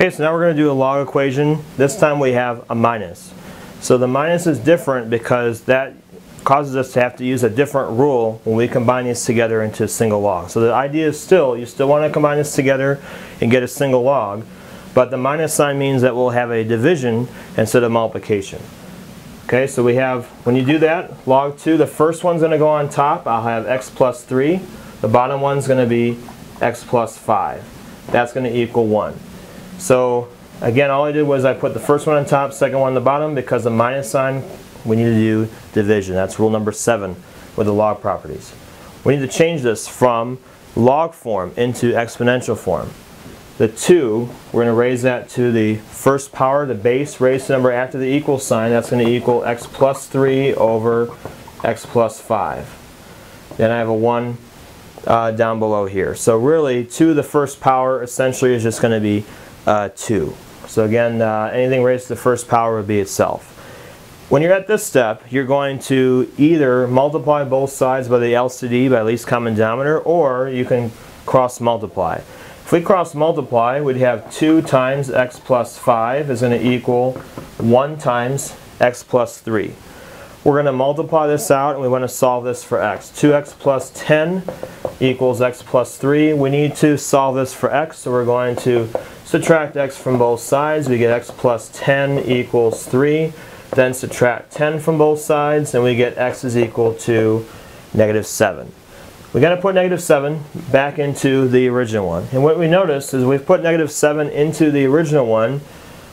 Okay, so now we're going to do a log equation. This time we have a minus. So the minus is different because that causes us to have to use a different rule when we combine these together into a single log. So the idea is still, you still want to combine this together and get a single log, but the minus sign means that we'll have a division instead of multiplication. Okay, so we have, when you do that, log 2, the first one's going to go on top. I'll have x plus 3. The bottom one's going to be x plus 5. That's going to equal 1. So again, all I did was I put the first one on top, second one on the bottom, because the minus sign, we need to do division. That's rule number seven with the log properties. We need to change this from log form into exponential form. The 2, we're going to raise that to the first power, the base raised to number after the equal sign. That's going to equal x plus 3 over x plus 5. Then I have a 1 uh, down below here. So really, 2 to the first power essentially is just going to be 2. So again, uh, anything raised to the first power would be itself. When you're at this step, you're going to either multiply both sides by the LCD, by least common denominator, or you can cross multiply. If we cross multiply, we'd have 2 times x plus 5 is going to equal 1 times x plus 3. We're going to multiply this out and we want to solve this for x. 2x plus 10 equals x plus 3. We need to solve this for x, so we're going to subtract x from both sides. We get x plus 10 equals 3. Then subtract 10 from both sides, and we get x is equal to negative 7. we got to put negative 7 back into the original one. And what we notice is we've put negative 7 into the original one,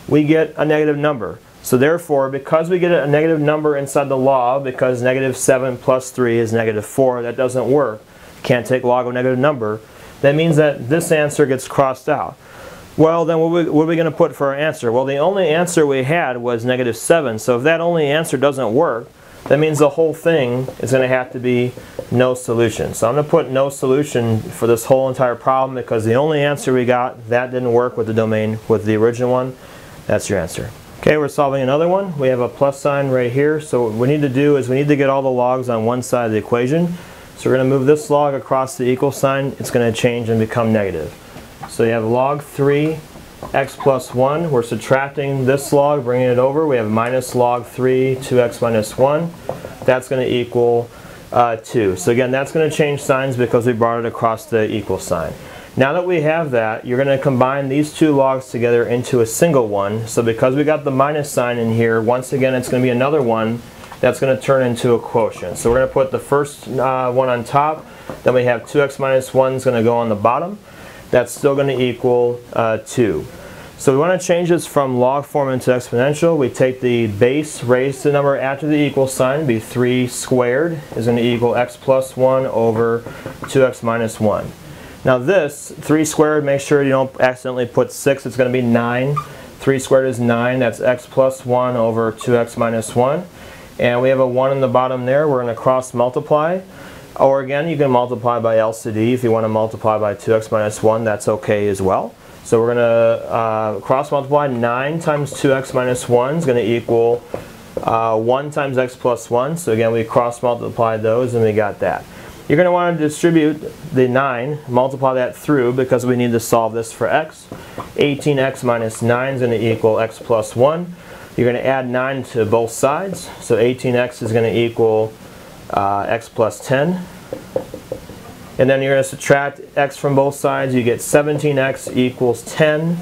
we get a negative number. So therefore, because we get a negative number inside the log, because negative 7 plus 3 is negative 4, that doesn't work. Can't take log of a negative number. That means that this answer gets crossed out. Well, then what, we, what are we going to put for our answer? Well, the only answer we had was negative 7. So if that only answer doesn't work, that means the whole thing is going to have to be no solution. So I'm going to put no solution for this whole entire problem because the only answer we got, that didn't work with the domain with the original one. That's your answer. Okay, we're solving another one. We have a plus sign right here. So what we need to do is we need to get all the logs on one side of the equation. So we're going to move this log across the equal sign. It's going to change and become negative. So you have log 3 x plus 1. We're subtracting this log, bringing it over. We have minus log 3 2x minus 1. That's going to equal uh, 2. So again, that's going to change signs because we brought it across the equal sign. Now that we have that, you're going to combine these two logs together into a single one. So because we got the minus sign in here, once again it's going to be another one that's going to turn into a quotient. So we're going to put the first uh, one on top, then we have 2x minus 1 is going to go on the bottom. That's still going to equal uh, 2. So we want to change this from log form into exponential. We take the base raised to the number after the equal sign, be 3 squared is going to equal x plus 1 over 2x minus 1. Now this, 3 squared, make sure you don't accidentally put 6, it's going to be 9. 3 squared is 9, that's x plus 1 over 2x minus 1. And we have a 1 in the bottom there, we're going to cross multiply. Or again, you can multiply by LCD. If you want to multiply by 2x minus 1, that's okay as well. So we're going to uh, cross multiply 9 times 2x minus 1 is going to equal uh, 1 times x plus 1. So again, we cross multiply those and we got that. You're going to want to distribute the 9, multiply that through because we need to solve this for x. 18x minus 9 is going to equal x plus 1. You're going to add 9 to both sides. So 18x is going to equal uh, x plus 10. And then you're going to subtract x from both sides. You get 17x equals 10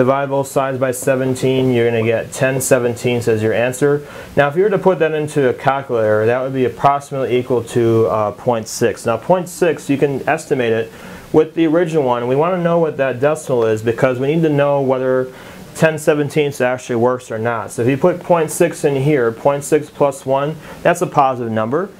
divide both sides by 17, you're going to get 10 17ths as your answer. Now if you were to put that into a calculator, that would be approximately equal to uh, 0.6. Now 0.6, you can estimate it with the original one. We want to know what that decimal is because we need to know whether 10 17ths actually works or not. So if you put 0.6 in here, 0.6 plus 1, that's a positive number.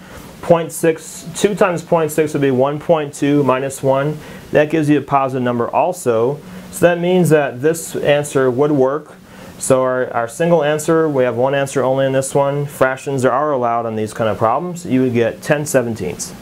0.6, 2 times 0.6 would be 1.2 minus 1. That gives you a positive number also. So that means that this answer would work. So our, our single answer, we have one answer only in this one. Fractions are allowed on these kind of problems. You would get 10 17ths.